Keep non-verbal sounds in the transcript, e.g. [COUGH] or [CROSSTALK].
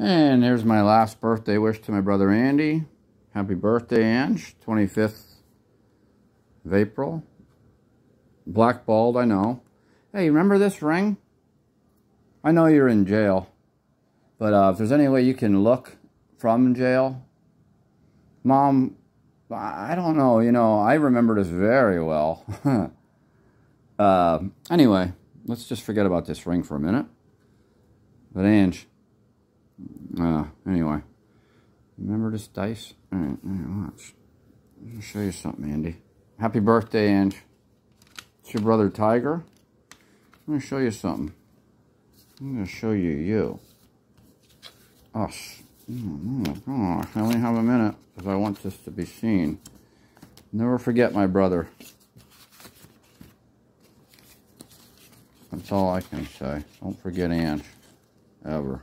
And there's my last birthday wish to my brother Andy. Happy birthday, Ange. 25th of April. Blackballed, I know. Hey, remember this ring? I know you're in jail. But uh, if there's any way you can look from jail, Mom, I don't know, you know, I remember this very well. [LAUGHS] uh, anyway, let's just forget about this ring for a minute. But Ange, uh, anyway, remember this dice? All right, all right, watch. Let me show you something, Andy. Happy birthday, Ange. It's your brother Tiger. I'm show you something. I'm going to show you you. Us. Oh, I only have a minute because I want this to be seen. Never forget my brother. That's all I can say. Don't forget Ange. Ever.